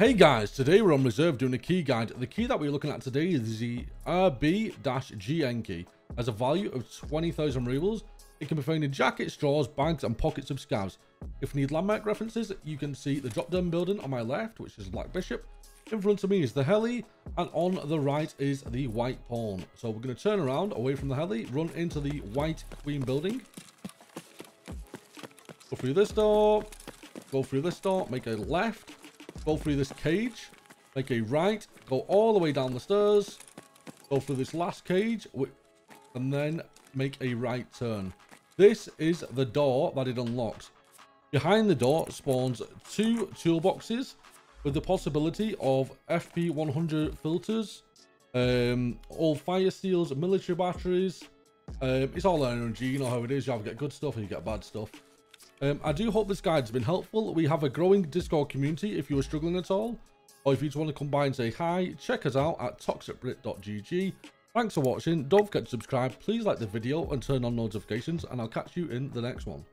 Hey guys, today we're on reserve doing a key guide. The key that we're looking at today is the RB-GN key. Has a value of 20,000 rubles. It can be found in jackets, drawers, bags and pockets of scavs. If you need landmark references, you can see the drop down building on my left, which is Black Bishop. In front of me is the heli, and on the right is the white pawn. So we're going to turn around away from the heli, run into the white queen building. Go through this door, go through this door, make a left, go through this cage, make a right, go all the way down the stairs, go through this last cage, and then make a right turn. This is the door that it unlocks. Behind the door spawns two toolboxes with the possibility of FP100 filters, um, all fire seals, military batteries. Um, it's all RNG, you know how it is. You have to get good stuff and you get bad stuff. Um, I do hope this guide's been helpful. We have a growing Discord community if you are struggling at all. Or if you just want to come by and say hi, check us out at toxicbrit.gg. Thanks for watching. Don't forget to subscribe. Please like the video and turn on notifications. And I'll catch you in the next one.